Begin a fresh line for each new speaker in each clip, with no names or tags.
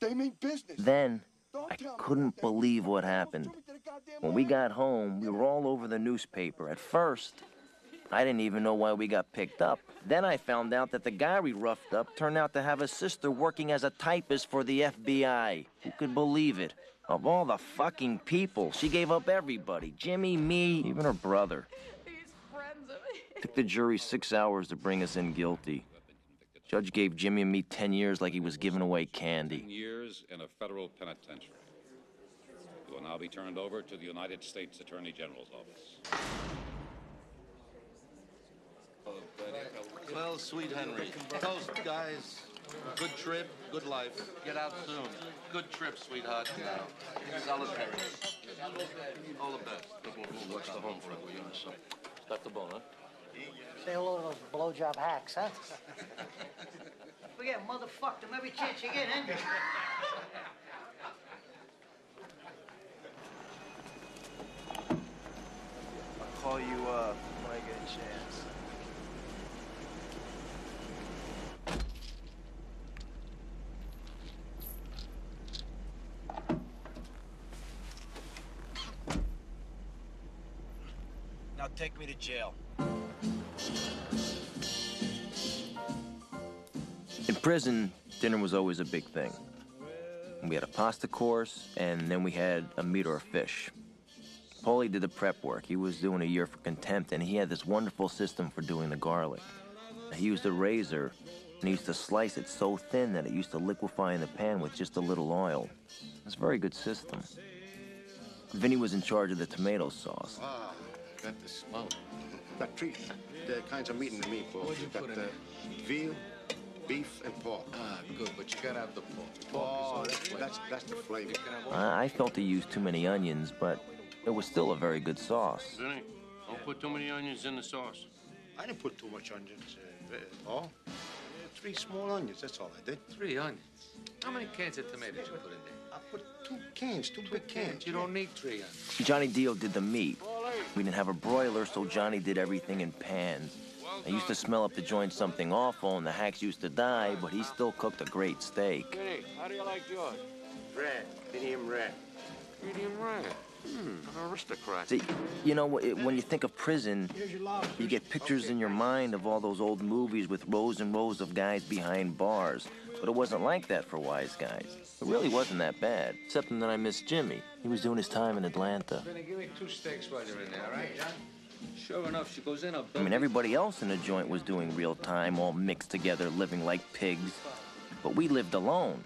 They mean business.
Then, I couldn't believe what happened.
took me to the goddamn
When we got home, we were all over the newspaper. At first, I didn't even know why we got picked up. Then I found out that the guy we roughed up turned out to have a sister working as a typist for the FBI. Who could believe it? Of all the fucking people, she gave up everybody Jimmy, me, even her brother.
He's friends of.
Took the jury six hours to bring us in guilty. Judge gave Jimmy and me 10 years like he was giving away candy.
10 years in a federal penitentiary. You will now be turned over to the United States Attorney General's office.
Well, sweet Henry. Toast, guys. Good trip, good life. Get out soon. Good trip, sweetheart. Now, Solitary. All the best. Watch the home front, will you? Got the bone, huh?
Say hello to those blowjob hacks, huh? Forget motherfuck them every chance you get, huh?
I'll call you up when I get a chance. Now take me to jail.
Prison, dinner was always a big thing. We had a pasta course, and then we had a meat or a fish. Paulie did the prep work. He was doing a year for contempt, and he had this wonderful system for doing the garlic. He used a razor, and he used to slice it so thin that it used to liquefy in the pan with just a little oil. It's a very good system. Vinny was in charge of the tomato sauce.
Ah, got the smoke. Got three the kinds of meat in the meatballs.
What'd you
got
put in
the
it?
veal, beef, and pork.
Ah, good, but you gotta have the pork.
Oh,
Pork is
that's,
all
that's, that's the flavor.
I I felt he used too many onions, but it was still a very good sauce.
Vinny, don't put too many onions in the sauce.
I didn't put too much onions, uh, all. Three small onions, that's all I did.
Three onions. How many cans of tomatoes you put in there?
I put two cans, two, big cans.
You don't need three onions.
Johnny Dio did the meat. We didn't have a broiler, so Johnny did everything in pans. I used to smell up the joint something awful, and the hacks used to die, but he still cooked a great steak.
Vinny, how do you like yours?
Red, medium red.
Medium rare. Hmm, an aristocrat.
See, you know, it, when you think of prison, you get pictures in your mind of all those old movies with rows and rows of guys behind bars. But it wasn't like that for Wise Guys. It really wasn't that bad, except that I missed Jimmy. He was doing his time in Atlanta.
Vinny, give me two steaks while you're in there, all right, John? Sure enough, she goes in a
I mean, everybody else in the joint was doing real time, all mixed together, living like pigs. But we lived alone.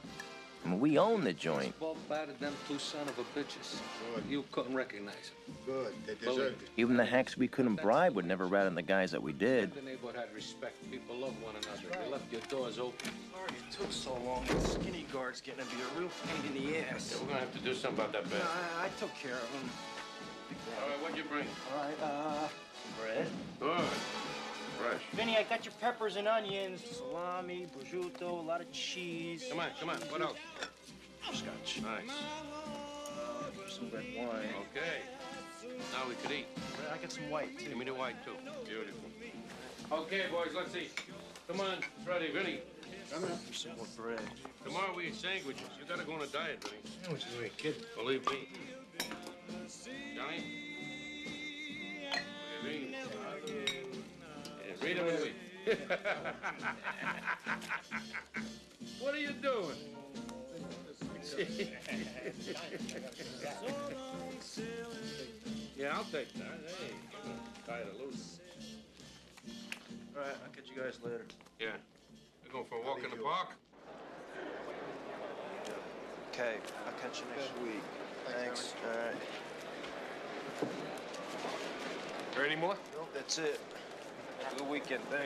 I mean, we owned the joint.
Both batted them two son of a bitches. You couldn't recognize them.
Good, they deserved it.
Even the hacks we couldn't bribe would never rat on the guys that we did.
The neighborhood had respect. People loved one another. You left your doors open.
Sorry it took so long. The skinny guard's getting to be a real pain in the ass.
Yeah, we're gonna have to do something about that
No,
bed.
I, I took care of him.
All right, what'd you bring?
All right, uh, bread.
Good. Fresh.
Vinny, I got your peppers and onions, salami, prosciutto, a lot of cheese.
Come on, come on. What else?
Scotch.
Nice.
Some red wine.
Okay. Now we could eat.
I got some white, too.
Give me the white, too. Beautiful. Okay, boys, let's eat. Come on, it's ready. Vinny,
Some more bread.
tomorrow we eat sandwiches. You gotta go on a diet, Vinny.
Sandwiches are a kid.
Believe me. Johnny? Look at. Yeah, read it with me. what are you doing? yeah, I'll take that. Hey, tie it loose.
All right, I'll catch you guys later.
Yeah. We're going for a walk in the park?
Okay, I'll catch you next week. Thanks. All right.
Heard any more?
Nope, that's it. Good weekend. Thanks.